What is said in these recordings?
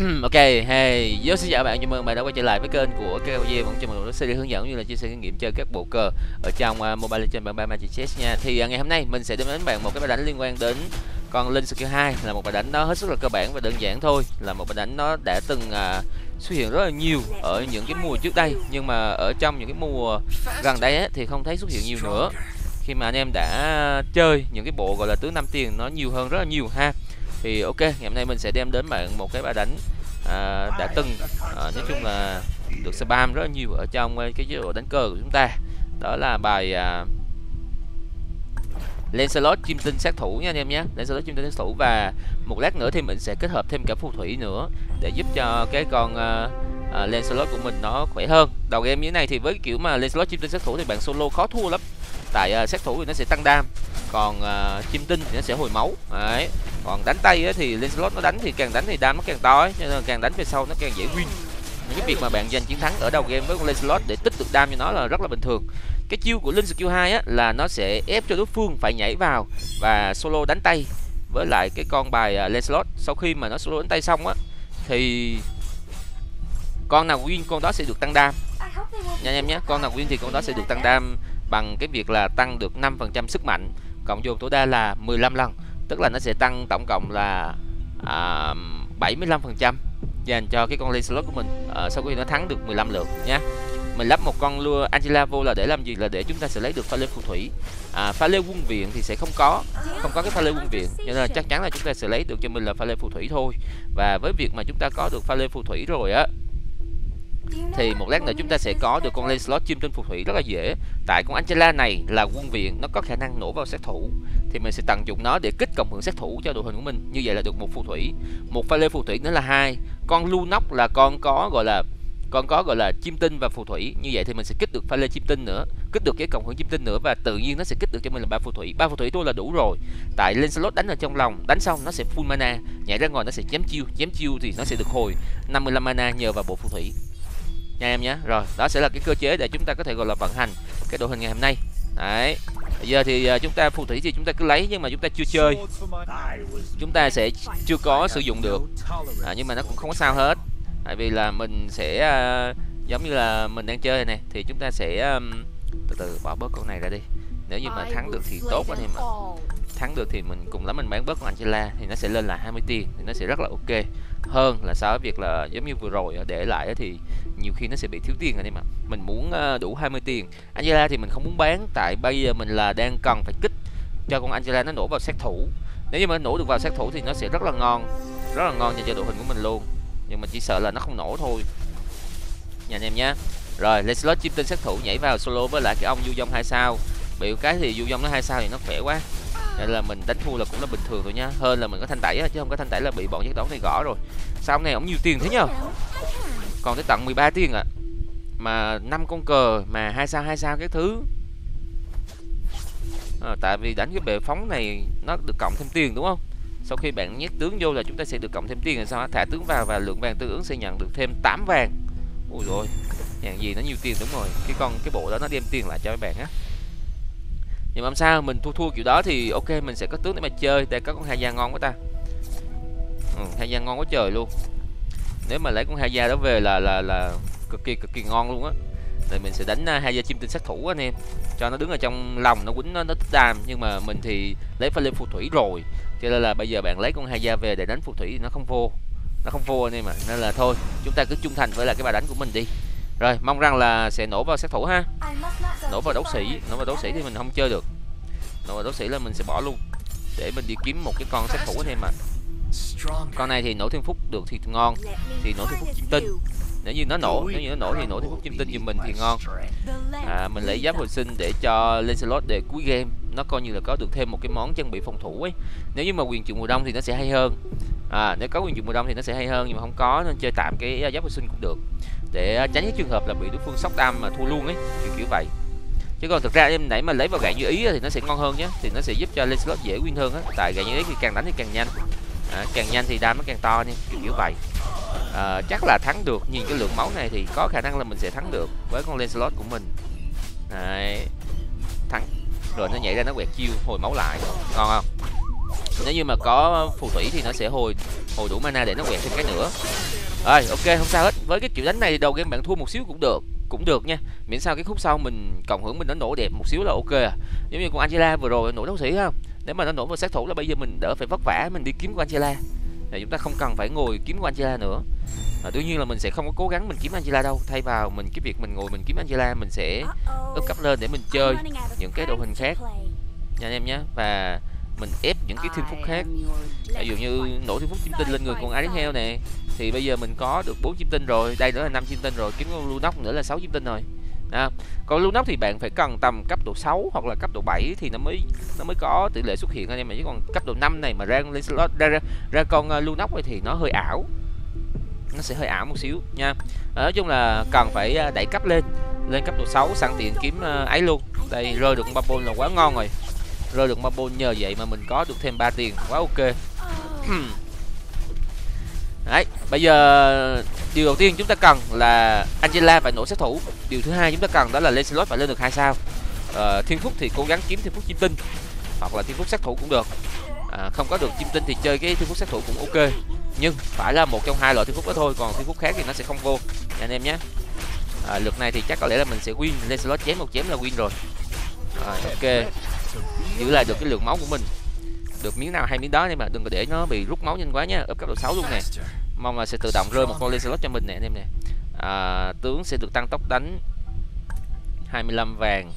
ok, hey, yo xin chào các bạn, chào mừng bạn đã quay trở lại với kênh của KOG vẫn cho mình một series hướng dẫn như là chia sẻ kinh nghiệm chơi các bộ cờ ở trong uh, Mobile Legends bằng Magic Chess nha. Thì uh, ngày hôm nay mình sẽ đem đến bạn một cái bài đánh liên quan đến con Linh Skill 2 là một bài đánh nó hết sức là cơ bản và đơn giản thôi, là một bài đánh nó đã từng uh, xuất hiện rất là nhiều ở những cái mùa trước đây nhưng mà ở trong những cái mùa gần đây ấy, thì không thấy xuất hiện nhiều nữa. Khi mà anh em đã chơi những cái bộ gọi là tứ năm tiền nó nhiều hơn rất là nhiều ha thì ok ngày hôm nay mình sẽ đem đến bạn một cái bài đánh à, đã từng à, nói chung là được spam rất là nhiều ở trong cái chế độ đánh cờ của chúng ta. Đó là bài à, Lancelot chim tinh sát thủ nha anh em nhé. Lancelot chim tinh sát thủ và một lát nữa thì mình sẽ kết hợp thêm cả phù thủy nữa để giúp cho cái con uh, uh, Lancelot của mình nó khỏe hơn. Đầu game như thế này thì với kiểu mà Lancelot chim tinh sát thủ thì bạn solo khó thua lắm tại uh, sát thủ thì nó sẽ tăng đam còn uh, chim tinh thì nó sẽ hồi máu. Đấy. Còn đánh tay ấy, thì Lancelot nó đánh thì càng đánh thì đam nó càng to ấy, cho nên càng đánh về sau nó càng dễ win. Những cái việc mà bạn giành chiến thắng ở đầu game với con Lancelot để tích được đam cho nó là rất là bình thường. Cái chiêu của Linh Skill 2 á là nó sẽ ép cho đối phương phải nhảy vào và solo đánh tay với lại cái con bài uh, Lancelot. Sau khi mà nó solo đánh tay xong á thì con nào win con đó sẽ được tăng đam. Nha anh em nhé con nào win thì con đó sẽ được tăng đam bằng cái việc là tăng được 5% sức mạnh cộng dồn tối đa là 15 lần. Tức là nó sẽ tăng tổng cộng là à, 75% dành cho cái con Lancelot của mình. À, sau khi nó thắng được 15 lượt nhé mình lắp một con lua Angela vô là để làm gì? Là để chúng ta sẽ lấy được pha lê phù thủy. À, pha lê quân viện thì sẽ không có không có cái pha lê quân viện. Cho nên là chắc chắn là chúng ta sẽ lấy được cho mình là pha lê phù thủy thôi. Và với việc mà chúng ta có được pha lê phù thủy rồi á thì một lát nữa chúng ta sẽ có được con Lancelot chim tinh phù thủy rất là dễ. Tại con Angela này là quân viện, nó có khả năng nổ vào sát thủ. Thì mình sẽ tận dụng nó để kích cộng hưởng sát thủ cho đội hình của mình. Như vậy là được một phù thủy. Một pha lê phù thủy nữa là hai. Con lu nóc là con có, gọi là, con có, gọi là, chim tinh và phù thủy. Như vậy thì mình sẽ kích được pha lê chim tinh nữa, kích được cái cộng hưởng chim tinh nữa và tự nhiên nó sẽ kích được cho mình là ba phù thủy. Ba phù thủy thôi là đủ rồi. Tại Lancelot đánh ở trong lòng, đánh xong nó sẽ full mana, nhảy ra ngoài nó sẽ chém chiêu. Chém chiêu thì nó sẽ được hồi. 55 mana nhờ vào bộ phù thủy nha em nhé. Rồi đó sẽ là cái cơ chế để chúng ta có thể gọi là vận hành cái đội hình ngày hôm nay. Đấy. Bây giờ thì à, chúng ta phù thủy thì chúng ta cứ lấy nhưng mà chúng ta chưa chơi. Chúng ta sẽ chưa có sử dụng được. À, nhưng mà nó cũng không có sao hết. Tại vì là mình sẽ uh, giống như là mình đang chơi này thì chúng ta sẽ um, từ từ bỏ bớt con này ra đi. Nếu như mà thắng được thì tốt quá thì mà. Thắng được thì mình cùng lắm mình bán bớt con Angela thì nó sẽ lên là 20 tiền thì nó sẽ rất là ok hơn là so với việc là giống như vừa rồi ờ, để lại thì nhiều khi nó sẽ bị thiếu tiền anh em ạ mình muốn ờ, đủ 20 tiền. Angela thì mình không muốn bán, tại bây giờ mình là đang cần phải kích cho con Angela nó nổ vào sát thủ. Nếu như mà nổ được vào sát thủ thì nó sẽ rất là ngon, rất là ngon cho đội hình của mình luôn. Nhưng mà chỉ sợ là nó không nổ thôi. Nha anh em nhé rồi, Lancelot chim tinh sát thủ nhảy vào solo với lại cái ông du dông hai sao. Biểu cái thì du dông nó hai sao thì nó khỏe quá nên là mình đánh thua là cũng là bình thường rồi nha. hơn là mình có thanh tẩy chứ không có thanh tẩy là bị bọn giác đấu này gõ rồi. Sao này ông nhiều tiền thế nhờ? Còn tới tận 13 tiền ạ. À. mà năm con cờ mà hai sao hai sao cái thứ. À, tại vì đánh cái bệ phóng này nó được cộng thêm tiền đúng không? Sau khi bạn nhét tướng vô là chúng ta sẽ được cộng thêm tiền là sao thả tướng vào và lượng vàng tương ứng sẽ nhận được thêm 8 vàng. Ui rồi nhàn gì nó nhiều tiền đúng rồi. Cái con cái bộ đó nó đem tiền lại cho các bạn á nhưng mà làm sao? Mình thua thua kiểu đó thì ok mình sẽ có tướng để mà chơi. Để có con hai da ngon quá ta. Ừ, hai da ngon quá trời luôn. Nếu mà lấy con hai da đó về là là là cực kỳ cực kỳ ngon luôn á. Thì mình sẽ đánh à, hai da chim tinh sát thủ anh em. Cho nó đứng ở trong lòng nó quýnh nó, nó tích đam. Nhưng mà mình thì lấy pha lên phù thủy rồi. Cho nên là bây giờ bạn lấy con hai da về để đánh phù thủy thì nó không vô. Nó không vô anh em ạ. Nên là thôi chúng ta cứ trung thành với là cái bài đánh của mình đi rồi mong rằng là sẽ nổ vào sát thủ ha. Nổ vào đấu sĩ nổ vào đấu sĩ thì mình không chơi được. Nổ vào đấu sĩ là mình sẽ bỏ luôn. Để mình đi kiếm một cái con sát thủ anh em ạ. Con này thì nổ thiên phúc được thì ngon. Thì nổ thiên phúc chim tinh. Nếu như nó nổ nếu như nó nổ thì nổ thiên phúc chim tinh giùm mình thì ngon. à, mình lấy giáp hồi sinh để cho Lancelot để cuối game. Nó coi như là có được thêm một cái món trang bị phòng thủ ấy. Nếu như mà quyền trượng mùa đông thì nó sẽ hay hơn. À, nếu có quyền trượng mùa đông thì nó sẽ hay hơn nhưng mà không có nên chơi tạm cái giáp hồi sinh cũng được để tránh cái trường hợp là bị đối phương sóc đam mà thua luôn ấy kiểu kiểu vậy. Chứ còn thực ra em nãy mà lấy vào gạn như ý thì nó sẽ ngon hơn nhé thì nó sẽ giúp cho Lancelot dễ win hơn á. Tại gạn như ý thì càng đánh thì càng nhanh. À, càng nhanh thì đam nó càng to nha kiểu kiểu vậy. À, chắc là thắng được nhìn cái lượng máu này thì có khả năng là mình sẽ thắng được với con Lancelot của mình. Đấy. thắng. Rồi nó nhảy ra nó quẹt chiêu hồi máu lại. Ngon không? Nếu như mà có phù thủy thì nó sẽ hồi hồi đủ mana để nó quẹt thêm cái nữa rồi ok không sao hết. Với cái kiểu đánh này đầu game bạn thua một xíu cũng được cũng được nha. Miễn sao cái khúc sau mình cộng hưởng mình nó nổ đẹp một xíu là ok à. Giống như con Angela vừa rồi nổ đấu sĩ không? Nếu mà nó nổ vào sát thủ là bây giờ mình đỡ phải vất vả mình đi kiếm con Angela. Thì chúng ta không cần phải ngồi kiếm con Angela nữa. À, đương nhiên là mình sẽ không có cố gắng mình kiếm Angela đâu. Thay vào mình cái việc mình ngồi mình kiếm Angela mình sẽ up cấp lên để mình chơi những cái đội hình khác. nha anh em nhé. Và mình ép những cái thiên phúc khác. ví dụ như nổ thiên phúc chim tinh lên người con ái heo nè thì bây giờ mình có được bốn chim tinh rồi đây nữa là năm chim tinh rồi kiếm con Lunox nữa là sáu chim tinh rồi. À, còn Lunox thì bạn phải cần tầm cấp độ 6 hoặc là cấp độ 7 thì nó mới nó mới có tỷ lệ xuất hiện anh em mà chứ còn cấp độ 5 này mà ra lên slot ra, ra ra con uh, Lunox thì nó hơi ảo. Nó sẽ hơi ảo một xíu nha. À, nói chung là cần phải ờ, đẩy cấp lên lên cấp độ 6 sẵn tiện kiếm uh, ấy luôn. Đây rơi được bubble là quá ngon rồi. Rơi được bubble nhờ vậy mà mình có được thêm 3 tiền quá ok. Đấy, bây giờ điều đầu tiên chúng ta cần là Angela phải nổ sát thủ. Điều thứ hai chúng ta cần đó là lancelot phải lên được hai sao. Ờ, thiên phúc thì cố gắng kiếm thiên phúc chim tinh hoặc là thiên phúc sát thủ cũng được. À, không có được chim tinh thì chơi cái thiên phúc sát thủ cũng ok. Nhưng phải là một trong hai loại thiên phúc đó thôi, còn thiên phúc khác thì nó sẽ không vô. Nha anh em nhé. À, lượt này thì chắc có lẽ là mình sẽ win lancelot chém một chém là win rồi. À, ok. Giữ lại được cái lượng máu của mình được miếng nào hay miếng đó nhưng mà đừng có để nó bị rút máu nhanh quá nhá up cấp độ 6 luôn nè. Mong là sẽ tự động rơi một con lên slot cho mình nè anh em nè. À, tướng sẽ được tăng tốc đánh 25 vàng.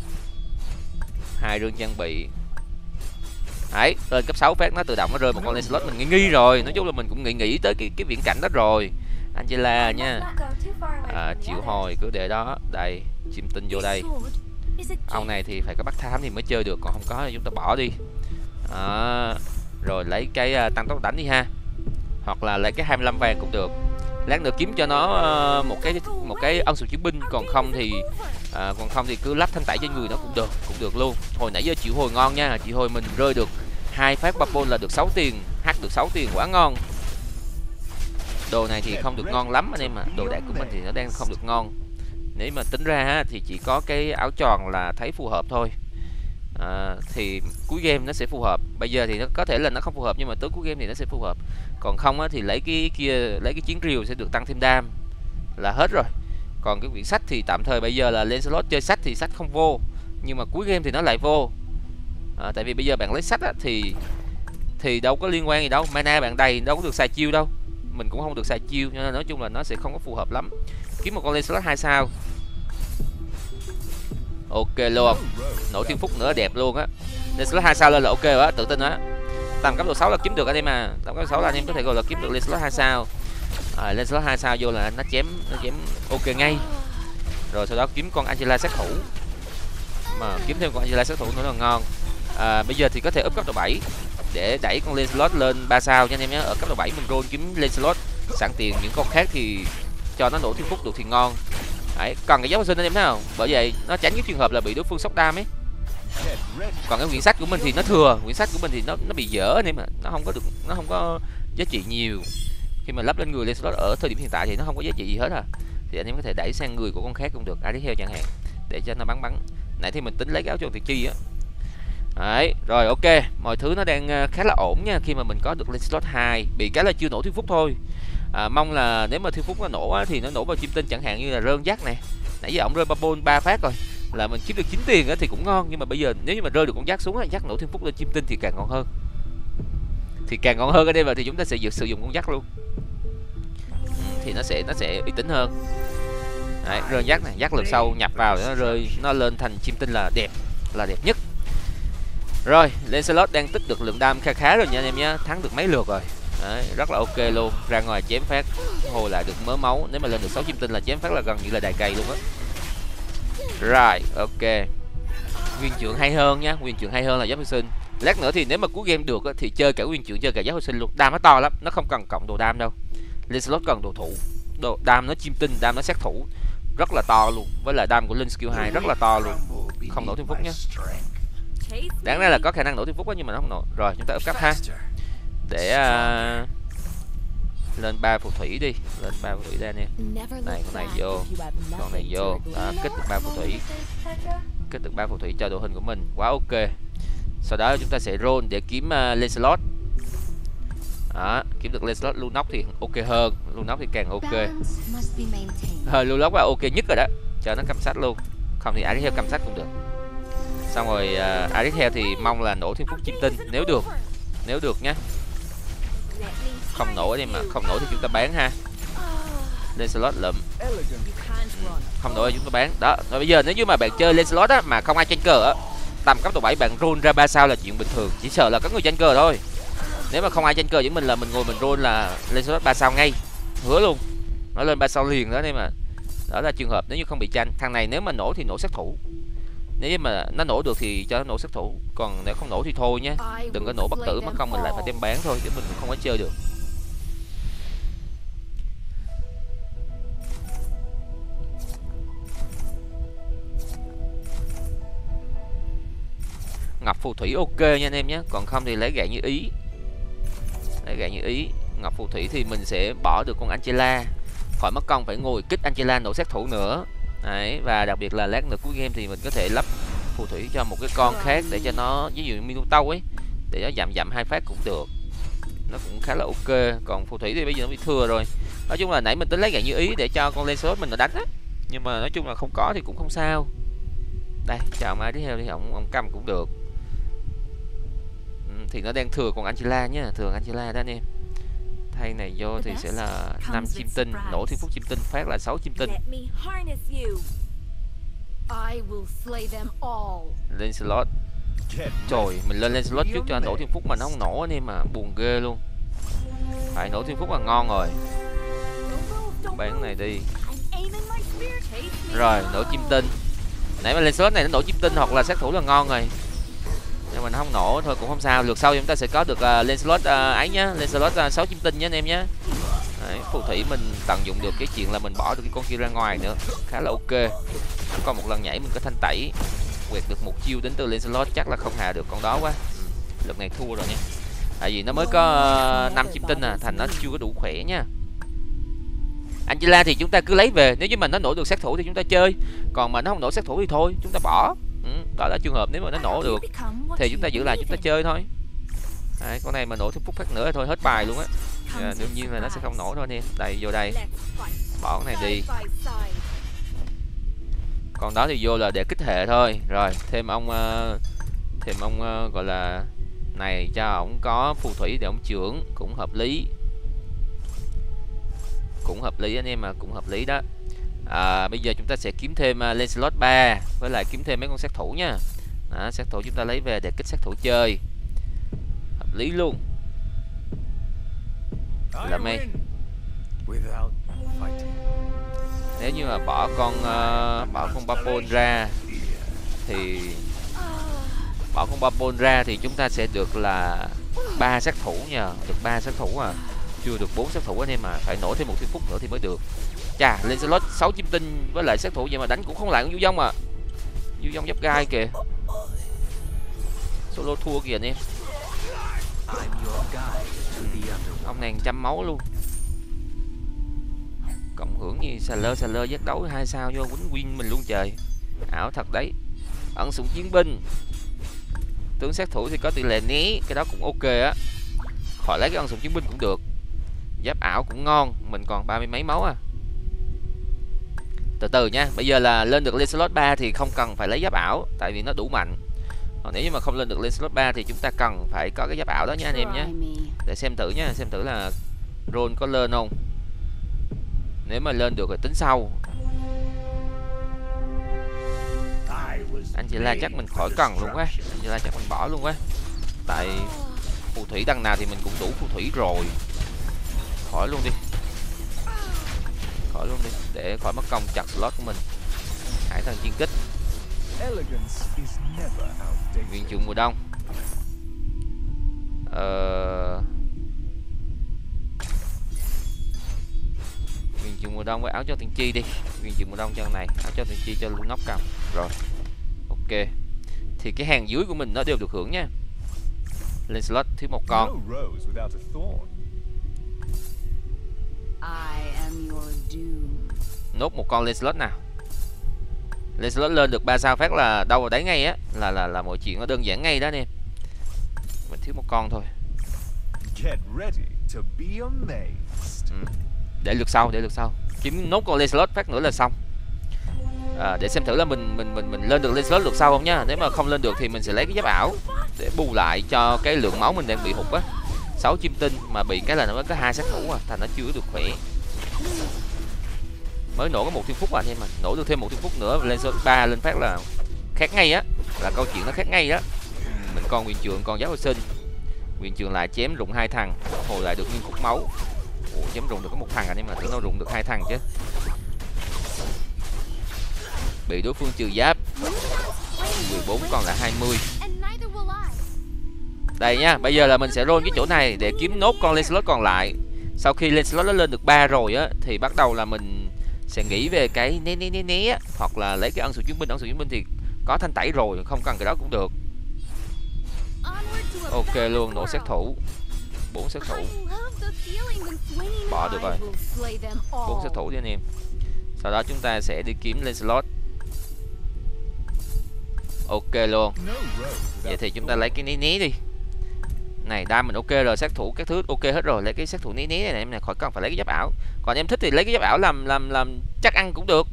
Hai rương trang bị. Đấy lên cấp 6 phát nó tự động nó rơi một con lên slot mình nghi nghi rồi. Nói chung là mình cũng nghĩ nghĩ tới cái cái viễn cảnh đó rồi. Angela nha. À, chịu hồi cứ để đó. Đây chim tinh vô đây. Ông này thì phải có bắt thám thì mới chơi được còn không có thì chúng ta bỏ đi à, rồi lấy cái uh, tăng tốc đánh đi ha. Hoặc là lấy cái 25 vàng cũng được. Lát nữa kiếm cho nó uh, một cái một cái ân sủng chiến binh. Còn không thì uh, còn không thì cứ lắp thanh tẩy trên người nó cũng được cũng được luôn. Hồi nãy giờ chịu hồi ngon nha. Chị hồi mình rơi được hai phát bubble là được 6 tiền hát được 6 tiền quá ngon. Đồ này thì không được ngon lắm anh em ạ. Đồ đạc của mình thì nó đang không được ngon. Nếu mà tính ra thì chỉ có cái áo tròn là thấy phù hợp thôi à, thì cuối game nó sẽ phù hợp. Bây giờ thì nó có thể là nó không phù hợp nhưng mà tới cuối game thì nó sẽ phù hợp. Còn không á, thì lấy cái kia lấy cái chiến rìu sẽ được tăng thêm đam là hết rồi. Còn cái quyển sách thì tạm thời bây giờ là lên slot chơi sách thì sách không vô nhưng mà cuối game thì nó lại vô. À, tại vì bây giờ bạn lấy sách á, thì thì đâu có liên quan gì đâu. Mana bạn đầy đâu có được xài chiêu đâu. Mình cũng không được xài chiêu nên nói chung là nó sẽ không có phù hợp lắm. Kiếm một con lên slot hai sao ok luôn. Nổi thiên phúc nữa đẹp luôn á. Lên slot hai sao lên là ok rồi á tự tin á. Tầm cấp độ 6 là kiếm được anh em à. Tầm cấp độ 6 là anh em có thể gọi là kiếm được lên slot hai sao. À, lên slot hai sao vô là nó chém nó chém ok ngay. Rồi sau đó kiếm con Angela sát thủ. Mà kiếm thêm con Angela sát thủ nữa là ngon. À, bây giờ thì có thể up cấp độ 7 để đẩy con lên slot lên 3 sao nha anh em nhé. Ở cấp độ 7 mình roll kiếm lên slot sẵn tiền những con khác thì cho nó nổ thiên phúc được thì ngon. Đấy, còn cái giáo sinh anh em thấy không? Bởi vậy nó tránh cái trường hợp là bị đối phương sốc đam ấy. Còn cái quyển sách của mình thì nó thừa quyển sách của mình thì nó nó bị dở nên mà nó không có được nó không có giá trị nhiều. Khi mà lắp lên người lên slot ở thời điểm hiện tại thì nó không có giá trị gì hết à. Thì anh em có thể đẩy sang người của con khác cũng được ai theo chẳng hạn để cho nó bắn bắn. Nãy thì mình tính lấy cái áo choàng thiệt chi á. Đấy, rồi ok, mọi thứ nó đang ờ, khá là ổn nha khi mà mình có được lên slot 2 Bị cái là chưa nổ thuyết phúc thôi à, Mong là nếu mà thiên phúc nó nổ á, thì nó nổ vào chim tinh chẳng hạn như là rơn dắt này. Nãy giờ ổng rơi bubble ba phát rồi. Là mình kiếm được 9 tiền á, thì cũng ngon Nhưng mà bây giờ nếu như mà rơi được con dắt xuống á, dắt nổ thiên phúc lên chim tinh thì càng ngon hơn. Thì càng ngon hơn ở đây và thì chúng ta sẽ sử dụng con dắt luôn. Thì nó sẽ nó sẽ uy tín hơn. Đấy, rơi dắt này, dắt lượt sau nhập vào nó rơi nó lên thành chim tinh là đẹp là đẹp nhất. Rồi, Lancelot đang tích được lượng đam khá khá rồi nha anh em nhé Thắng được mấy lượt rồi. Đấy, rất là ok luôn. Ra ngoài chém phát hồi lại được mớ máu. Nếu mà lên được 6 chim tinh là chém phát là gần như là đài cây luôn á. Rồi, ok. Nguyên trưởng hay hơn nhá Nguyên trưởng hay hơn là giáp hồi sinh. Lát nữa thì nếu mà cuối game được thì chơi cả nguyên trưởng chơi cả giáp hồi sinh luôn. Đam nó to lắm, nó không cần cộng đồ đam đâu. Lancelot cần đồ thủ. Đồ Đam nó chim tinh, đam nó sát thủ. Rất là to luôn Với lại đam của Linh skill 2 rất là to luôn. Không nổ thêm phút nhé đáng ra là có khả năng nổ thêm phúc đó, nhưng mà nó không nổ. Rồi chúng ta up cấp ha để uh, lên ba phù thủy đi lên ba phù thủy ra nè. Này con này vô. Con này vô. Đó, kích được ba phù thủy. Kích được ba phù thủy cho đội hình của mình. Quá ok. Sau đó chúng ta sẽ roll để kiếm uh, Lancelot. Đó kiếm được lên slot nóc thì ok hơn. Lunok thì càng ok. Hơi must nóc hơi là ok nhất rồi đó. Cho nó cầm sách luôn. Không thì Arithel cầm sách cũng được. Xong rồi uh, Arithel thì mong là nổ thiên phút chim tinh nếu được. Nếu được nhé không nổ đi mà, không nổ thì chúng ta bán ha. Lên slot lượm ừ, không nổi chúng ta bán. Đó, rồi bây giờ nếu như mà bạn chơi lên slot á, mà không ai tranh cờ á, tầm cấp độ 7 bạn roll ra ba sao là chuyện bình thường. Chỉ sợ là có người tranh cờ thôi. Nếu mà không ai tranh cờ với mình là mình ngồi mình roll là lên slot ba sao ngay. Hứa luôn. Nó lên ba sao liền đó nên mà đó là trường hợp nếu như không bị tranh. Thằng này nếu mà nổ thì nổ sát thủ. Nếu như mà nó nổ được thì cho nó nổ sát thủ. Còn nếu không nổ thì thôi nhé. Đừng có nổ bất tử, mất không mình lại phải đem bán thôi chứ mình không có chơi được. Ngọc phù thủy ok nha anh em nhé. Còn không thì lấy gậy như ý. Lấy gậy như ý. Ngọc phù thủy thì mình sẽ bỏ được con angela. Khỏi mất công phải ngồi kích angela nổ sát thủ nữa. Đấy, và đặc biệt là lát nữa cuối game thì mình có thể lắp phù thủy cho một cái con khác để cho nó, ví dụ Minotaur ấy, để nó giảm giảm hai phát cũng được. Nó cũng khá là ok. Còn phù thủy thì bây giờ nó bị thừa rồi. Nói chung là nãy mình tính lấy gậy như ý để cho con lên số mình nó đánh á. Nhưng mà nói chung là không có thì cũng không sao. Đây, chào mai tiếp theo thì ông ông cầm cũng được thì nó đang thừa còn Angela nhá thừa Angela đó anh em. Thay này vô thì sẽ là năm chim tinh nổ thiên phúc chim tinh phát là 6 chim tinh. Lên slot trời mình lên lên slot trước cho nổ thiên phúc mà nó không nổ anh em mà buồn ghê luôn. Phải nổ thiên phúc là ngon rồi. Bán này đi. Rồi nổ chim tinh. Nãy mà lên slot này nó nổ chim tinh hoặc là sát thủ là ngon rồi nhưng mà không nổ thôi cũng không sao. Lượt sau chúng ta sẽ có được à, uh, lên slot uh, à, ấy nhá. Lên slot à, uh, chim tinh nhé anh em nhé Đấy, phù thủy mình tận dụng được cái chuyện là mình bỏ được cái con kia ra ngoài nữa. Khá là ok. Còn một lần nhảy mình có thanh tẩy quẹt được một chiêu đến từ lên slot chắc là không hạ được con đó quá. Ừ. lần này thua rồi nha. Tại vì nó mới có năm uh, chim tinh à thành nó chưa có đủ khỏe nha. Angela thì chúng ta cứ lấy về. Nếu như mà nó nổ được sát thủ thì chúng ta chơi. Còn mà nó không nổ sát thủ thì thôi chúng ta bỏ ừ, đó là trường hợp nếu mà nó nổ được thì chúng ta giữ lại chúng ta chơi thôi. Đấy, con này mà nổ thêm phút phát nữa thôi hết bài luôn á. À, đương nhiên là nó sẽ không nổ thôi nè đây vô đây. Bỏ cái này đi. Còn đó thì vô là để kích hệ thôi. Rồi thêm ông uh, thêm ông uh, gọi là này cho ổng có phù thủy để ổng trưởng cũng hợp lý. Cũng hợp lý anh em mà cũng hợp lý đó à, bây giờ chúng ta sẽ kiếm thêm uh, lên slot 3 với lại kiếm thêm mấy con sát thủ nha. À, sát thủ chúng ta lấy về để kích sát thủ chơi. Hợp lý luôn. Là mê nếu như mà bỏ con uh, bỏ con Babon ra thì bỏ con Babon ra thì chúng ta sẽ được là ba sát thủ nha. Được ba sát thủ à chưa được bốn sát thủ anh em mà phải nổ thêm một thiên phút nữa thì mới được. Chà lên slot sáu chim tinh với lại sát thủ vậy mà đánh cũng không lại con du dông à. Du dông giáp gai kìa. Solo thua kìa anh em. Ông này trăm máu luôn. Cộng hưởng như xà lơ xà lơ giác đấu hai sao vô quýnh win mình luôn trời. Ảo thật đấy. Ẩn súng chiến binh. Tướng sát thủ thì có tỷ lệ né, cái đó cũng ok á. Khỏi lấy cái ẩn súng chiến binh cũng được giáp ảo cũng ngon mình còn ba mươi mấy máu à. Từ từ nha bây giờ là lên được lên slot 3 thì không cần phải lấy giáp ảo tại vì nó đủ mạnh. Còn nếu như mà không lên được lên slot 3 thì chúng ta cần phải có cái giáp ảo đó nha anh em nhé. Để xem thử nha xem thử là roll có lên không. Nếu mà lên được thì tính sau. Anh chị la chắc mình khỏi cần luôn quá. Anh chị la chắc mình bỏ luôn quá. Tại phù thủy đằng nào thì mình cũng đủ phù thủy rồi khỏi luôn đi. Khỏi luôn đi để khỏi mất công chặt slot của mình. Hải thần chiến kích. Viên trường mùa đông. Ờ. Viên trường mùa đông với áo cho tiên chi đi. Viên trường mùa đông cho này áo cho tiên chi cho luôn nóc cầm. Rồi. Ok. Thì cái hàng dưới của mình nó đều được hưởng nha. Lên slot thiếu một con nốt một con lên slot nào. Lên slot lên được ba sao phát là đâu vào đấy ngay á. Là là là mọi chuyện nó đơn giản ngay đó anh em. Mình thiếu một con thôi. To be amazed. để lượt sau để lượt sau. Kiếm nốt con Lancelot phát nữa là xong. À, để xem thử là mình mình mình mình lên được Lancelot lượt sau không nhá nếu mà không lên được thì mình sẽ lấy cái giáp ảo để bù lại cho cái lượng máu mình đang bị hụt á sáu chim tinh mà bị cái là nó mới có hai sát thủ à thành nó chưa được khỏe. Mới nổ có một thiên phút à anh em mà nổ được thêm một thiên phút nữa lên số ba lên phát là khác ngay á là câu chuyện nó khác ngay đó mình còn quyền trường còn giáo hồi sinh. Quyền trường lại chém rụng hai thằng hồi lại được nguyên khúc máu. Ủa, chém rụng được có một thằng à, anh em mà tưởng đâu rụng được hai thằng chứ. Bị đối phương trừ giáp. 14 còn là 20 đây nha bây giờ là mình sẽ roll cái chỗ này để kiếm nốt con Lancelot còn lại. Sau khi Lancelot nó lên được 3 rồi á thì bắt đầu là mình sẽ nghĩ về cái né né né né á, hoặc là lấy cái ân sự chiến binh ân sự chiến binh thì có thanh tẩy rồi không cần cái đó cũng được. Ok luôn nổ sát thủ. Bốn sát thủ. Bỏ được rồi. bốn sát thủ đi anh em. Sau đó chúng ta sẽ đi kiếm Lancelot. Ok luôn. Vậy thì chúng ta lấy cái né né đi này đa mình ok rồi, sát thủ các thứ, ok hết rồi, lấy cái sát thủ né né này em này khỏi cần phải lấy cái giáp ảo. Còn em thích thì lấy cái giáp ảo làm làm làm chắc ăn cũng được.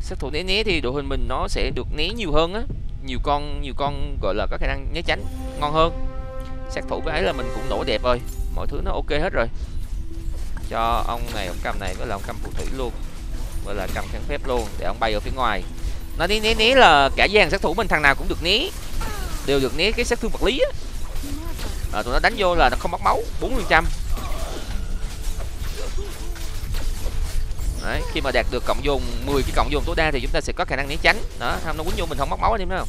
Sát thủ né né thì đội hình mình nó sẽ được né nhiều hơn á. Nhiều con nhiều con gọi là có khả năng né tránh, ngon hơn. Sát thủ cái ấy là mình cũng nổ đẹp rồi, mọi thứ nó ok hết rồi. Cho ông này, ông cầm này, với là ông cầm phù thủy luôn. Với là cầm kháng phép luôn, để ông bay ở phía ngoài. Nó né né né là cả dàn sát thủ mình thằng nào cũng được né đều được né cái sát thương vật lý á à, tụi nó đánh vô là nó không mất máu 4 phần trăm. Đấy, khi mà đạt được cộng dồn 10 cái cộng dồn tối đa thì chúng ta sẽ có khả năng né tránh. Đó không nó quýnh vô mình không mất máu anh em không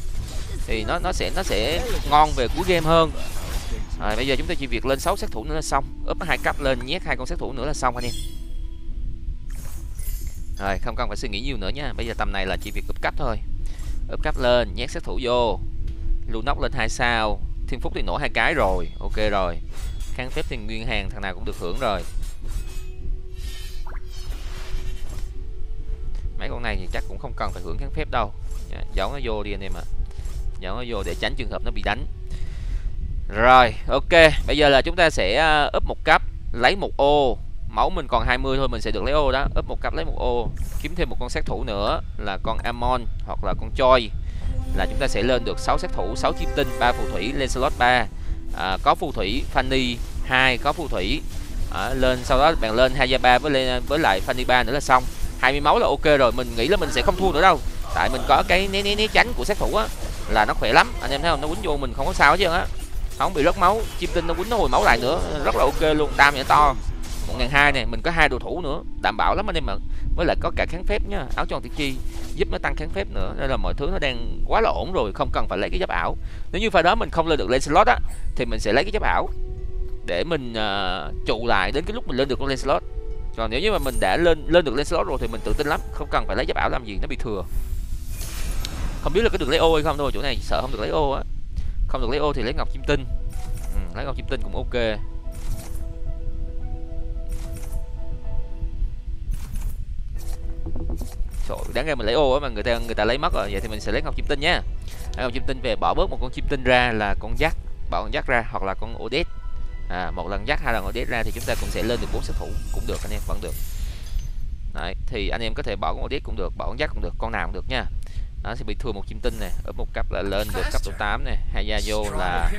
thì nó nó sẽ nó sẽ ngon về cuối game hơn. Rồi bây giờ chúng ta chỉ việc lên 6 sát thủ nữa là xong. Úp hai cấp lên nhét hai con sát thủ nữa là xong anh em. Rồi không cần phải suy nghĩ nhiều nữa nha. Bây giờ tầm này là chỉ việc úp cấp thôi. Úp cấp lên nhét sát thủ vô. Luôn nóc lên hai sao thiên phúc thì nổ hai cái rồi. Ok rồi. Kháng phép thì nguyên hàng thằng nào cũng được hưởng rồi. Mấy con này thì chắc cũng không cần phải hưởng kháng phép đâu. Dạ, giấu nó vô đi anh em ạ. Giấu nó vô để tránh trường hợp nó bị đánh. Rồi ok. Bây giờ là chúng ta sẽ ờ, up một cấp lấy một ô. Máu mình còn 20 thôi mình sẽ được lấy ô đó. Up một cấp lấy một ô. Kiếm thêm một con sát thủ nữa là con Amon hoặc là con Choi là chúng ta sẽ lên được 6 sát thủ 6 chim tinh 3 phù thủy lên slot 3 à, có phù thủy Fanny 2 có phù thủy à, lên sau đó bạn lên hai ba với lên với lại Fanny 3 nữa là xong. 20 máu là ok rồi mình nghĩ là mình sẽ không thua nữa đâu. Tại mình có cái né né né tránh của sát thủ á là nó khỏe lắm. Anh em thấy không? Nó quýnh vô mình không có sao hết trơn á. Không bị rớt máu chim tinh nó quýnh nó hồi máu lại nữa. Rất là ok luôn đam nhẹ to một ngàn hai này mình có hai đồ thủ nữa. Đảm bảo lắm anh em ạ. Với lại có cả kháng phép nhá áo tròn tiên chi giúp nó tăng kháng phép nữa. Nên là mọi thứ nó đang quá là ổn rồi. Không cần phải lấy cái giáp ảo. Nếu như pha đó mình không lên được lên slot á thì mình sẽ lấy cái giáp ảo để mình uh, trụ lại đến cái lúc mình lên được con lên slot còn nếu như mà mình đã lên lên được lên slot rồi thì mình tự tin lắm. Không cần phải lấy giáp ảo làm gì nó bị thừa. Không biết là có được lấy ô hay không thôi. Chỗ này sợ không được lấy ô á. Không được lấy ô thì lấy ngọc chim tinh. Ừ, lấy ngọc chim tinh cũng ok. Trời đáng ra mình lấy ô á mà người ta người ta lấy mất rồi. Vậy thì mình sẽ lấy ngọc chim tinh nhá lấy ngọc chim tinh về bỏ bớt một con chim tinh ra là con dắt bỏ con dắt ra hoặc là con Odette. À, một lần dắt hai lần Odette ra thì chúng ta cũng sẽ lên được bốn sát thủ. Cũng được anh em vẫn được. Đấy, thì anh em có thể bỏ con Odette cũng được bỏ con dắt cũng được con nào cũng được nha. Nó sẽ bị thua một chim tinh này ở một cấp là lên được cấp độ 8 này hai gia vô là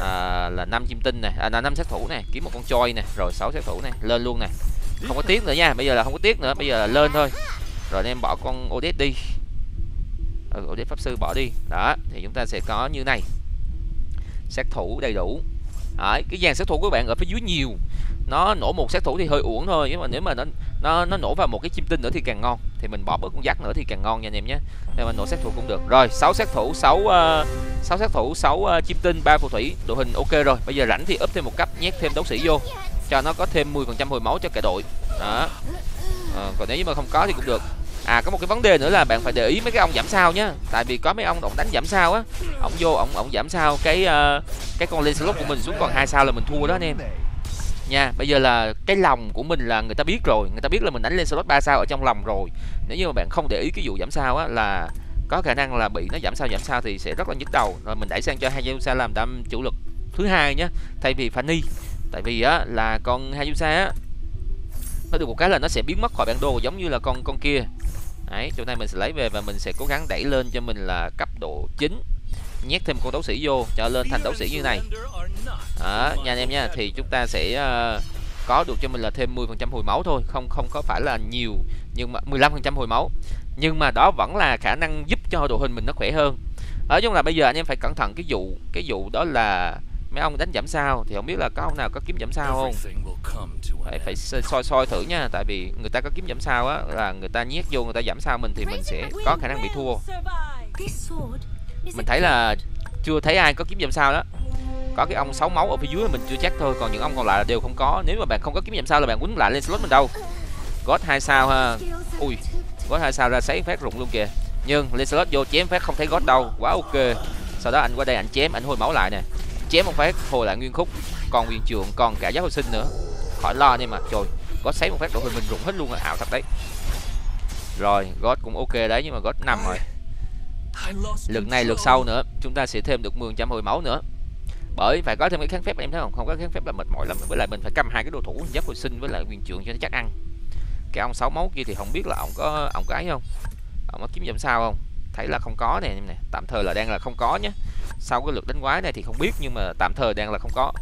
à, là năm chim tinh này à, là năm sát thủ này kiếm một con choi này rồi sáu sát thủ này lên luôn này không có tiếc nữa nha bây giờ là không có tiếc nữa bây giờ là lên thôi. Rồi anh em bỏ con Odette đi. Ừ, Odette pháp sư bỏ đi. Đó thì chúng ta sẽ có như này. Sát thủ đầy đủ. Đấy, cái dàn sát thủ của bạn ở phía dưới nhiều. Nó nổ một sát thủ thì hơi uổng thôi nhưng mà nếu mà nó nó nó nổ vào một cái chim tinh nữa thì càng ngon. Thì mình bỏ bớt con dắt nữa thì càng ngon nha anh em nhé. Nhưng mà nổ sát thủ cũng được. Rồi 6 sát thủ 6 uh, 6 sát thủ 6 uh, ờ, chim tinh 3 phù thủy đội hình ok rồi. Bây giờ rảnh thì up thêm một cấp nhét thêm đấu sĩ vô cho nó có thêm 10% hồi máu cho cả đội. Đó. Ờ, còn nếu như mà không có thì cũng được. À có một cái vấn đề nữa là bạn phải để ý mấy cái ông giảm sao nhá. Tại vì có mấy ông ổng đánh giảm sao á. Ông vô ông ông giảm sao cái uh, cái con lên của mình xuống còn hai sao là mình thua đó anh em. Nha bây giờ là cái lòng của mình là người ta biết rồi. Người ta biết là mình đánh lên slot 3 sao ở trong lòng rồi. Nếu như mà bạn không để ý cái vụ giảm sao á là có khả năng là bị nó giảm sao giảm sao thì sẽ rất là nhức đầu. Rồi mình đẩy sang cho hai sao làm đam chủ lực thứ hai nhé thay vì Fanny tại vì á là con Hayusa á nó được một cái là nó sẽ biến mất khỏi bản đồ giống như là con con kia. Đấy chỗ này mình sẽ lấy về và mình sẽ cố gắng đẩy lên cho mình là cấp độ 9 nhét thêm con đấu sĩ vô cho lên thành đấu sĩ như này. Đó nha anh em nha thì chúng ta sẽ uh, có được cho mình là thêm 10% hồi máu thôi. Không không có phải là nhiều nhưng mà 15% hồi máu. Nhưng mà đó vẫn là khả năng giúp cho đội hình mình nó khỏe hơn. Ở chung là bây giờ anh em phải cẩn thận cái vụ cái vụ đó là mấy ông đánh giảm sao thì không biết là có ông nào có kiếm giảm sao không? Phải phải soi soi thử nha tại vì người ta có kiếm giảm sao á là người ta nhét vô người ta giảm sao mình thì mình sẽ có khả năng bị thua. mình thấy là chưa thấy ai có kiếm giảm sao đó. Có cái ông sáu máu ở phía dưới mình chưa chắc thôi còn những ông còn lại là đều không có. Nếu mà bạn không có kiếm giảm sao là bạn quýnh lại lên slot mình đâu. Gót hai sao ha. Ui gót hai sao ra sấy phát rụng luôn kìa. Nhưng lên slot vô chém phát không thấy gót đâu. Quá ok. Sau đó anh qua đây anh chém anh hồi máu lại nè chém một phát hồi lại nguyên khúc. Còn quyền trường, còn cả giáo hồi sinh nữa. Khỏi lo nhưng mà. Trời, gót sấy một phát, đội hình mình rụng hết luôn ảo thật đấy. Rồi, gót cũng ok đấy, nhưng mà gót nằm rồi. Lượt này, lượt sau nữa. Chúng ta sẽ thêm được 10 trăm hồi máu nữa. Bởi phải có thêm cái kháng phép em thấy không? Không có kháng phép là mệt mỏi lắm. Với lại mình phải cầm hai cái đồ thủ giáp hồi sinh với lại quyền trường cho nó chắc ăn. Cái ông sáu máu kia thì không biết là ông có ông có ấy không? Ông có kiếm giảm sao không? Thấy là không có nè em nè tạm thời là đang là không có nhé sau cái lượt đánh quái này thì không biết nhưng mà tạm thời đang là không có.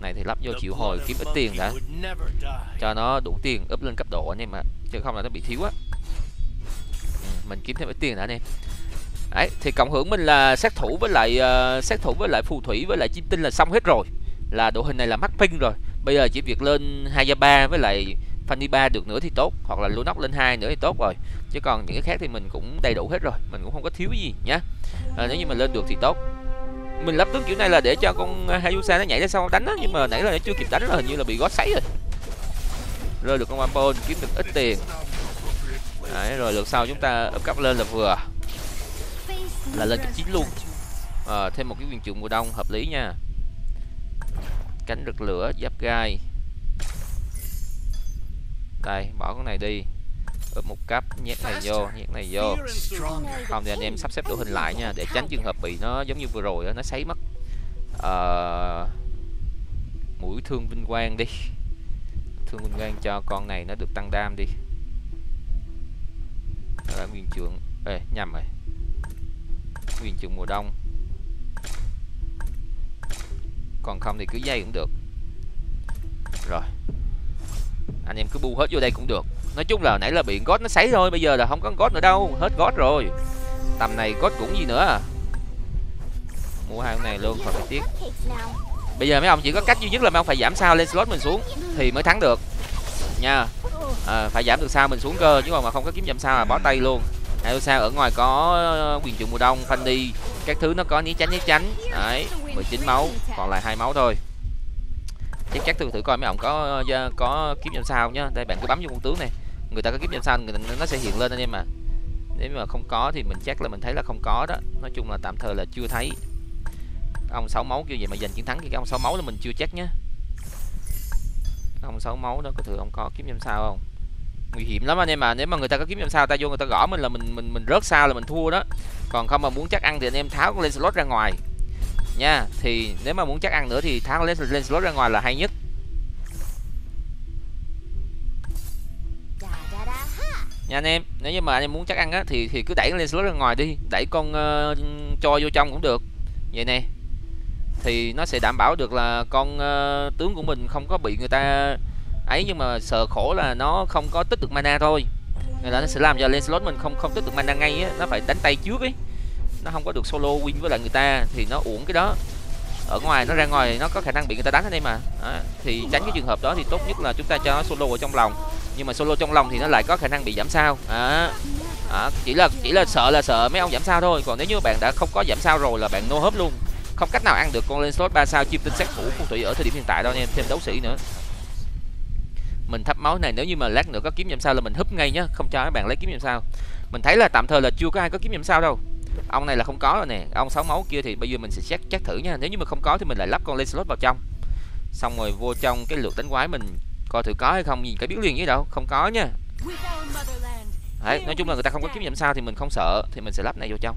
Này thì lắp vô chịu hồi kiếm ít tiền đã. cho nó đủ tiền up lên cấp độ anh em ạ. Chứ không là nó bị thiếu á. Ừ, mình kiếm thêm ít tiền đã anh em. Đấy thì cộng hưởng mình là sát thủ với lại uh, sát thủ với lại phù thủy với lại chim tinh là xong hết rồi. Là đội hình này là mắc ping rồi. Bây giờ chỉ việc lên hai ba với lại Fanny ba được nữa thì tốt hoặc là Lunox lên hai nữa thì tốt rồi. Chứ còn những cái khác thì mình cũng đầy đủ hết rồi mình cũng không có thiếu gì nhá. À, nếu như mà lên được thì tốt. Mình lắp tướng kiểu này là để cho con ờ, Hayusa nó nhảy ra sau đánh á nhưng mà nãy là nó chưa kịp đánh là hình như là bị gót sấy rồi. Rơi được con Wampon kiếm được ít tiền. Đấy, rồi lượt sau chúng ta up cấp lên là vừa. Là lên cấp 9 luôn. À, thêm một cái quyền trường mùa đông hợp lý nha. Cánh rực lửa giáp gai đây bỏ con này đi. Ướp một cấp nhét này vô nhét này vô. Không thì anh em sắp xếp đội hình lại nha để tránh trường hợp bị nó giống như vừa rồi đó, nó sấy mất à, mũi thương vinh quang đi. Thương vinh quang cho con này nó được tăng đam đi. Đó là nguyên trường ê nhầm rồi. Nguyên trường mùa đông. Còn không thì cứ dây cũng được. Rồi anh em cứ bu hết vô đây cũng được. Nói chung là nãy là bị gót nó sấy thôi bây giờ là không có gót nữa đâu. Hết gót rồi. Tầm này gót cũng gì nữa à? Mua hai con này luôn khỏi phải tiếc. Bây giờ mấy ông chỉ có cách duy nhất là mấy ông phải giảm sao lên slot mình xuống thì mới thắng được. Nha. À, phải giảm được sao mình xuống cơ chứ còn mà không có kiếm giảm sao là bó tay luôn. Hay sao ở ngoài có ờ, quyền trụ mùa đông phanh đi các thứ nó có né tránh né tránh đấy 19 máu còn lại hai máu thôi chắc chắc thử thử coi mấy ông có ờ, có kiếm làm sao nhá. Đây bạn cứ bấm vô con tướng này. Người ta có kiếm làm sao người ta, nó sẽ hiện lên anh em mà nếu mà không có thì mình chắc là mình thấy là không có đó. Nói chung là tạm thời là chưa thấy. Ông sáu máu kêu vậy mà giành chiến thắng cái ông sáu máu là mình chưa chắc nhá. Ông sáu máu đó có thử ông có kiếm làm sao không? Nguy hiểm lắm anh em mà nếu mà người ta có kiếm làm sao ta vô người ta gõ mình là mình mình mình rớt sao là mình thua đó. Còn không mà muốn chắc ăn thì anh em tháo lên slot ra ngoài nha. Thì nếu mà muốn chắc ăn nữa thì tháo lên lên slot ra ngoài là hay nhất. Nha anh em nếu như mà anh em muốn chắc ăn á thì thì cứ đẩy lên slot ra ngoài đi. Đẩy con uh, cho vô trong cũng được. Vậy nè. Thì nó sẽ đảm bảo được là con uh, tướng của mình không có bị người ta ấy nhưng mà sợ khổ là nó không có tích được mana thôi. Nên là nó sẽ làm cho lên slot mình không không tích được mana ngay á. Nó phải đánh tay trước ấy nó không có được solo win với lại người ta thì nó uổng cái đó. Ở ngoài nó ra ngoài nó có khả năng bị người ta đánh anh em mà. À, thì tránh cái trường hợp đó thì tốt nhất là chúng ta cho nó solo ở trong lòng. Nhưng mà solo trong lòng thì nó lại có khả năng bị giảm sao. À, à, chỉ là chỉ là sợ là sợ mấy ông giảm sao thôi. Còn nếu như bạn đã không có giảm sao rồi là bạn nô hấp luôn. Không cách nào ăn được con lên slot 3 sao chim tinh sát thủ phù thủy ở thời điểm hiện tại đâu anh em thêm đấu sĩ nữa. Mình thắp máu này nếu như mà lát nữa có kiếm giảm sao là mình húp ngay nhá. Không cho các bạn lấy kiếm giảm sao. Mình thấy là tạm thời là chưa có ai có kiếm giảm sao đâu ông này là không có rồi nè. Ông sáu máu kia thì bây giờ mình sẽ xét chắc thử nha. Nếu như mà không có thì mình lại lắp con lên slot vào trong. Xong rồi vô trong cái lượt đánh quái mình coi thử có hay không nhìn cái biết liền với đâu. Không có nha. Đấy nói chung là người ta không có kiếm nhầm sao thì mình không sợ thì mình sẽ lắp này vô trong.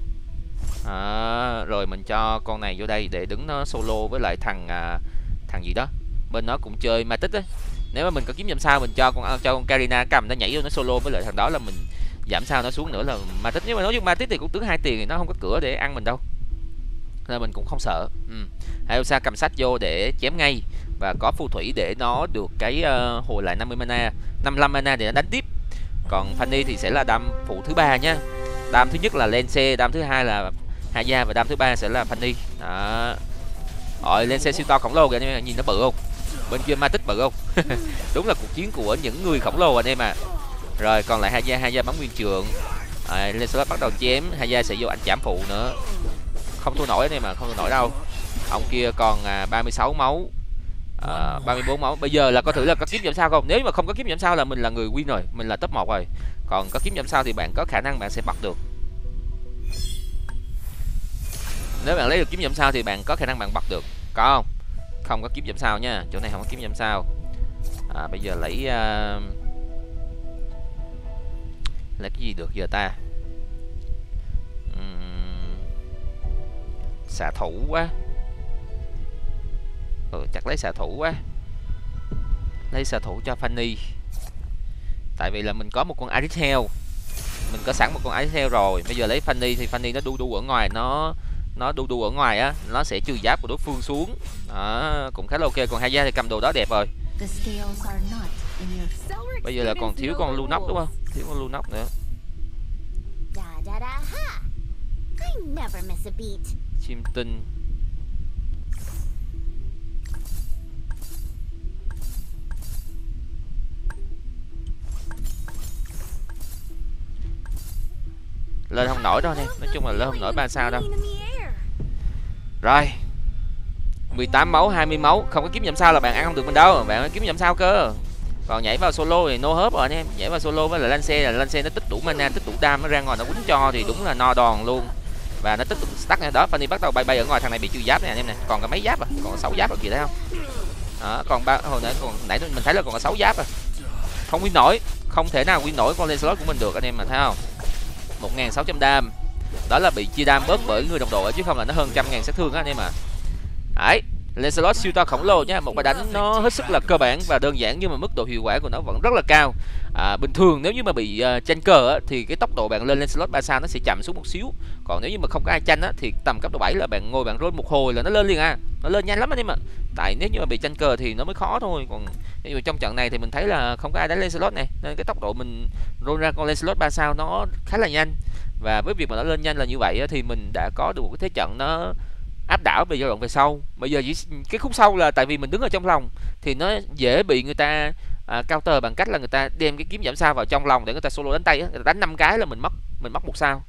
À, rồi mình cho con này vô đây để đứng nó solo với lại thằng à, thằng gì đó. Bên nó cũng chơi ma tích á. Nếu mà mình có kiếm nhầm sao mình cho con à, cho con Karina cầm nó nhảy vô nó solo với lại thằng đó là mình giảm sao nó xuống nữa là ma tích nhưng mà nói chung ma tích thì cũng tướng hai tiền thì nó không có cửa để ăn mình đâu. Nên mình cũng không sợ. Ừ. Hayosa cầm sách vô để chém ngay và có phù thủy để nó được cái uh, hồi lại 50 mana. 55 mana để nó đánh tiếp. Còn Fanny thì sẽ là đam phụ thứ ba nhá đam thứ nhất là Lance đam thứ hai là Haya và đam thứ ba sẽ là Fanny. Đó. Rồi Lance siêu to khổng lồ kìa nhìn nó bự không? Bên kia ma tích bự không? Đúng là cuộc chiến của những người khổng lồ anh em à rồi còn lại Haya Haya bắn nguyên trường à, Lancelot bắt đầu chém Haya sẽ vô anh chạm phụ nữa. Không thua nổi này mà không thua nổi đâu. Ông kia còn à, 36 máu. À, 34 máu. Bây giờ là có thử là có kiếm giảm sao không? Nếu mà không có kiếm giảm sao là mình là người win rồi mình là top 1 rồi. Còn có kiếm giảm sao thì bạn có khả năng bạn sẽ bật được. Nếu bạn lấy được kiếm giảm sao thì bạn có khả năng bạn bật được. Có không? Không có kiếm giảm sao nha chỗ này không có kiếm giảm sao. À, bây giờ lấy uh, lấy cái gì được giờ ta? Uhm, xạ thủ quá. Ừ, chắc lấy xạ thủ quá. Lấy xạ thủ cho Fanny. Tại vì là mình có một con Iris heo mình có sẵn một con Iris heo rồi. Bây giờ lấy Fanny thì Fanny nó đu đu ở ngoài nó nó đu đu ở ngoài á nó sẽ trừ giáp của đối phương xuống. Đó, cũng khá là ok. Còn hai gia thì cầm đồ đó đẹp rồi. Bây giờ là còn thiếu con lu nóc đúng không thiếu con nóc nữa. Chim tinh. Lên không nổi đâu nè nói chung là lên không nổi ba sao đâu. Rồi. 18 máu 20 máu không có kiếm giảm sao là bạn ăn không được mình đâu bạn kiếm giảm sao cơ còn nhảy vào solo thì no hớp rồi anh em. Nhảy vào solo với là lance là lance nó tích đủ mana, tích đủ đam, nó ra ngoài nó quýnh cho thì đúng là no đòn luôn. Và nó tích đủ stack này đó, Fanny bắt đầu bay bay ở ngoài, thằng này bị chui giáp này anh em nè. Còn có mấy giáp à? Còn sáu giáp ở kìa, thấy không? Đó, còn ba, hồi nãy còn, nãy mình thấy là còn có sáu giáp à. Không win nổi. Không thể nào win nổi con lên slot của mình được, anh em mà, thấy không? 1600 đam. Đó là bị chia đam bớt bởi người đồng đội, chứ không là nó hơn trăm ngàn sát thương á, anh em à. đấy. Lancelot siêu to khổng lồ nha. Một bài đánh nó hết sức là cơ bản và đơn giản nhưng mà mức độ hiệu quả của nó vẫn rất là cao. À, bình thường nếu như mà bị uh, tranh cờ á, thì cái tốc độ bạn lên Lancelot 3 sao nó sẽ chậm xuống một xíu. Còn nếu như mà không có ai tranh á, thì tầm cấp độ 7 là bạn ngồi bạn rôn một hồi là nó lên liền à. Nó lên nhanh lắm anh em ạ. Tại nếu như mà bị tranh cờ thì nó mới khó thôi. Còn nhưng mà trong trận này thì mình thấy là không có ai đánh Lancelot này nên cái tốc độ mình roll ra con Lancelot 3 sao nó khá là nhanh. Và với việc mà nó lên nhanh là như vậy á, thì mình đã có được một cái thế trận nó áp đảo về giai đoạn về sau. Bây giờ chỉ cái khúc sau là tại vì mình đứng ở trong lòng thì nó dễ bị người ta à, counter bằng cách là người ta đem cái kiếm giảm sao vào trong lòng để người ta solo đánh tay á đánh năm cái là mình mất mình mất một sao.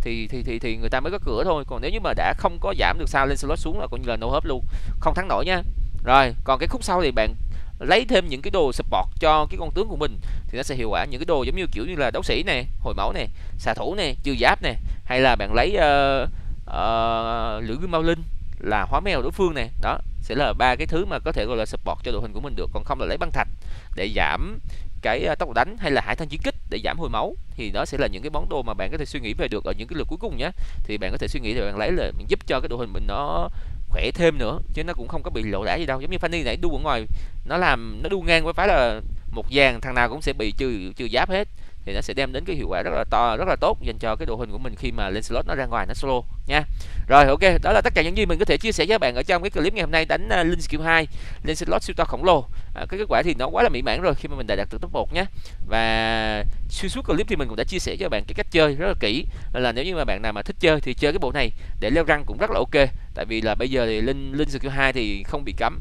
Thì thì thì thì người ta mới có cửa thôi. Còn nếu như mà đã không có giảm được sao lên slot xuống là coi như là no hớp luôn. Không thắng nổi nha. Rồi còn cái khúc sau thì bạn lấy thêm những cái đồ support cho cái con tướng của mình thì nó sẽ hiệu quả. Những cái đồ giống như kiểu như là đấu sĩ nè hồi máu nè xạ thủ nè trừ giáp nè hay là bạn lấy uh, uh, lưỡi gươm mau linh là hóa mèo đối phương này đó sẽ là ba cái thứ mà có thể gọi là support cho đội hình của mình được. Còn không là lấy băng thạch để giảm cái ờ, tốc độ đánh hay là hải thanh chiến kích để giảm hồi máu thì đó sẽ là những cái món đồ mà bạn có thể suy nghĩ về được ở những cái lượt cuối cùng nhé thì bạn có thể suy nghĩ để bạn lấy là mình giúp cho cái đội hình mình nó khỏe thêm nữa chứ nó cũng không có bị lộ đá gì đâu. Giống như Fanny nãy đu ở ngoài nó làm nó đu ngang với phải là một dàn thằng nào cũng sẽ bị trừ trừ giáp hết thì nó sẽ đem đến cái hiệu quả rất là to rất là tốt dành cho cái đội hình của mình khi mà lên slot nó ra ngoài nó solo nha. Rồi ok đó là tất cả những gì mình có thể chia sẻ với các bạn ở trong cái clip ngày hôm nay đánh uh, linh skill 2 lên slot siêu to khổng lồ. À, cái kết quả thì nó quá là mỹ mãn rồi khi mà mình đã đạt được top 1 nhé và xuyên suốt clip thì mình cũng đã chia sẻ cho bạn cái cách chơi rất là kỹ. Là nếu như mà bạn nào mà thích chơi thì chơi cái bộ này để leo răng cũng rất là ok. Tại vì là bây giờ thì linh linh skill 2 thì không bị cấm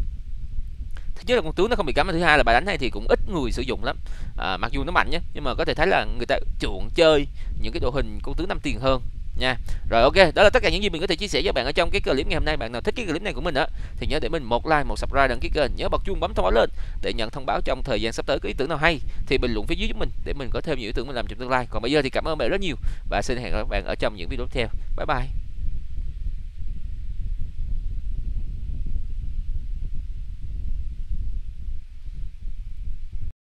thứ nhất là con tướng nó không bị cấm thứ hai là bài đánh này thì cũng ít người sử dụng lắm. À, mặc dù nó mạnh nhé nhưng mà có thể thấy là người ta chuộng chơi những cái đội hình con tướng năm tiền hơn nha. Rồi ok đó là tất cả những gì mình có thể chia sẻ với bạn ở trong cái clip ngày hôm nay. Bạn nào thích cái clip này của mình á thì nhớ để mình một like một subscribe đăng ký kênh. Nhớ bật chuông bấm thông báo lên để nhận thông báo trong thời gian sắp tới có ý tưởng nào hay. Thì bình luận phía dưới giúp mình để mình có thêm những ý tưởng mình làm trong tương lai. Còn bây giờ thì cảm ơn bạn rất nhiều và xin hẹn gặp các bạn ở trong những video tiếp theo. Bye bye.